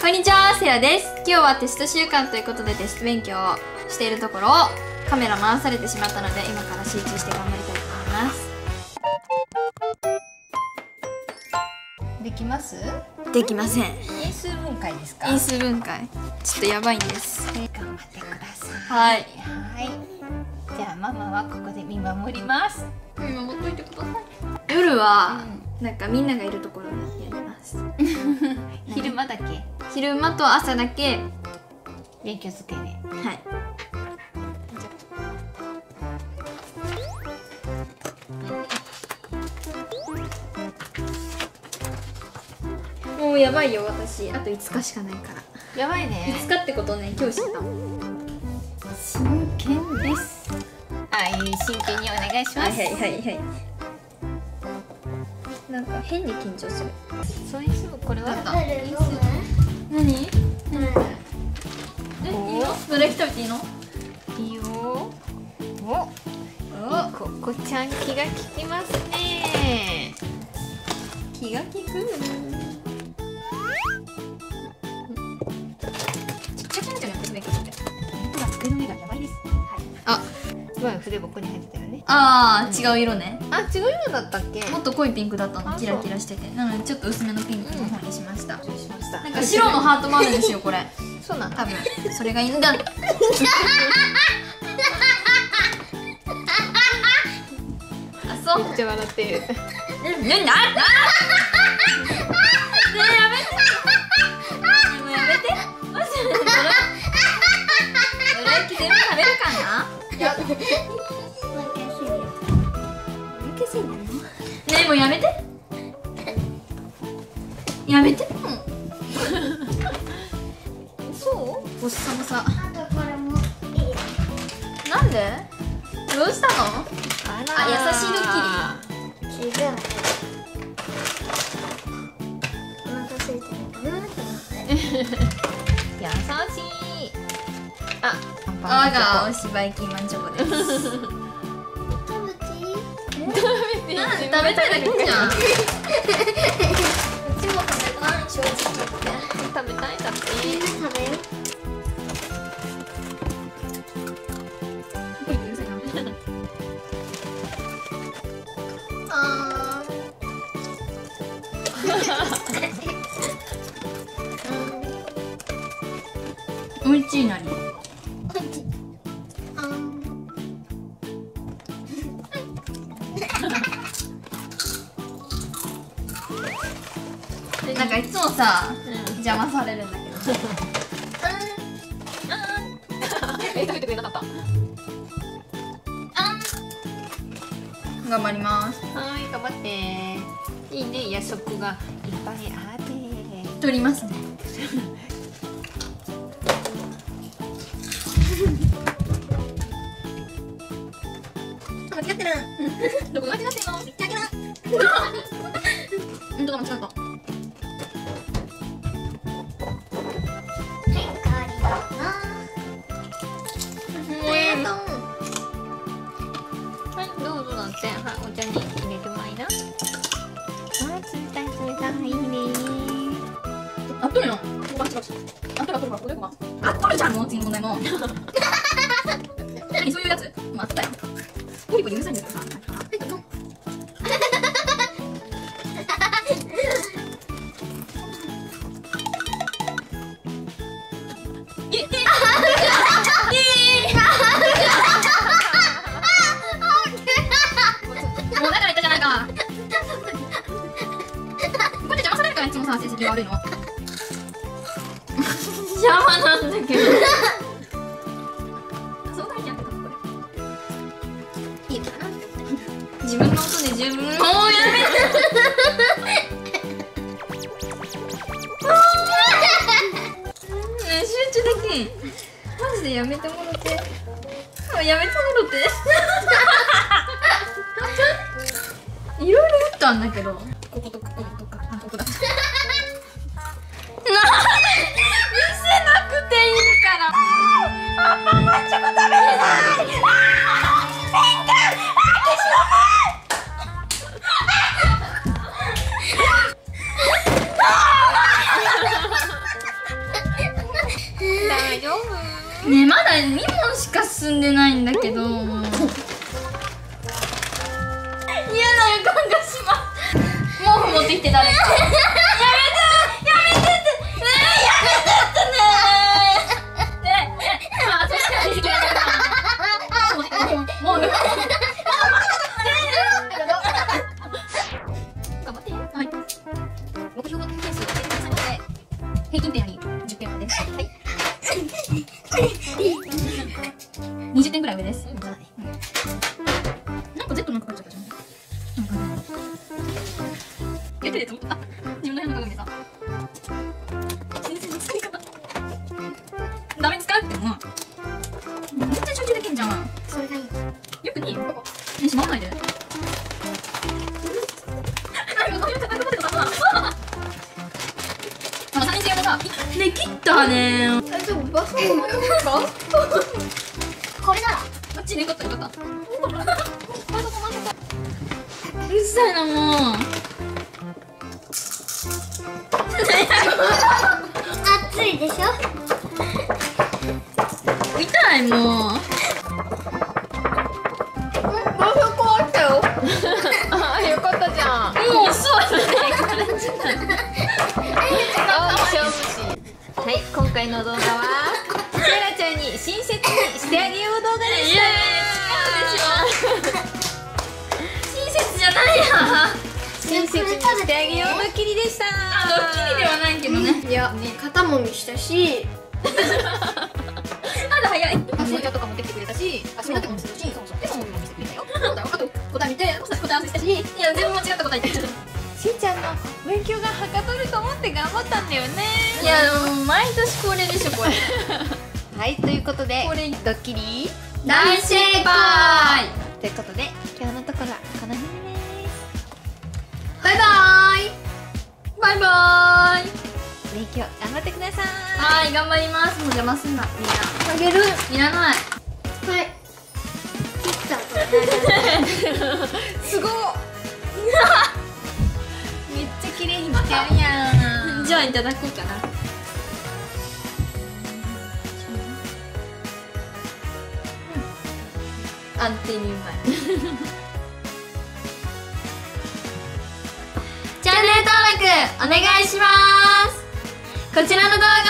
こんにちは、セラです。今日はテスト週間ということでテスト勉強をしているところをカメラ回されてしまったので今から集中して頑張りたいと思います。できます？できません。因数分解ですか？因数分解。ちょっとやばいんです。頑張ってくださはい。いはいじゃあママはここで見守ります今持っといてください。夜は、なんかみんながいるところでやります。昼間だけ昼間と朝だけ、はい。勉強机でもうやばいよ、私。あと5日しかないから。やばいね5日ってことね、今日知った。真剣ですはい真剣にお願いします、はいはいはいはい。なんか変に緊張する。そういう人これは何？え、いいの？どれ食べていいの？いいよ。お？お？ここちゃん気が利きますね。気が利く？ちっちゃくなっちゃうよね、勉強って本当だ机の上がやばいです。あ、すごい筆箱に入ってたよね。あー、違う色ね。あ違う色だったっけ？もっと濃いピンクだったの。あキラキラしてて。なのでちょっと薄めのピンクの方にしました、失礼した。なんか白のハートもあるんですよこれ。そうなの。多分。それがいいんだ。あそう。めっちゃ笑ってる。ねなそうボッサボサなんで？どうしたの？ああ優しいドッ違うお腹空いてる。かなと思って優しい。あ我がお芝居キーマンチョコです。食べたいだけじゃん。うちも食べたい正直言っておいしいなりーあーなん。かいつもさ邪魔されるん。だけどえ食べてくれなかった頑張りますはい頑張っていいね夜食がいっぱいあって取りますねどこ間違ってんのめっちゃけなうんどこ間違ったあっとるよあっとるあっとるあっとるあっとるあっとるじゃんもう次の問題もポリポリうるさんだけどさええもうだから言ったじゃないか。これ邪魔されるからいつもさ成績が悪いの。自分の音で十分もうやめて集中できんマジでやめてもろて。やめてもろて。いろいろ打ったんだけどこことかこことかあここだな見せなくて。いいからアンパンマンチョコ食べれないねえまだ2問しか進んでないんだけど。嫌な予感がします。毛布持ってきて誰か。やめてやめてってね。えやめてってね。ねえあそしたらできない。もうもう頑張って。はい。目標点数が3で平均点より10点までです。はい20点ぐらい上です。なんか Z なんか書いちゃったじゃん。なんかね。やってると思った。自分の部屋の鏡でさ。さ、ね、切ったね大丈夫バスコンかこれならあっちでよかったよかった。うるさいなもう。熱いでしょ？痛いもう。はい今回の動画はセイラちゃんに親切にしてあげよう動画でいした違うでしょ。親切じゃないや。親切にしてあげようドッキリでしたあドッキリではないけどね。いや肩もみしたし まだ早い。とか持ってきてくれたし足元もするしそうそうでもも見せてくれたよそうだよ。あと答え見て答え合わせしたし。いや全部間違った答え言ってる。勉強がはかどると思って頑張ったんだよねいやでも毎年恒例でしょこれ。はいということでこれドッキリ？大正解。ということで今日のところはこの辺ですバイバイ。バイバイ。勉強頑張ってくださいはい頑張ります。もう邪魔すんなみんな。あげるいらない。はい切ったと すごっ 綺麗にてあるやんじゃあいただこうかな。安定にうまい。チャンネル登録お願いします。こちらの動画も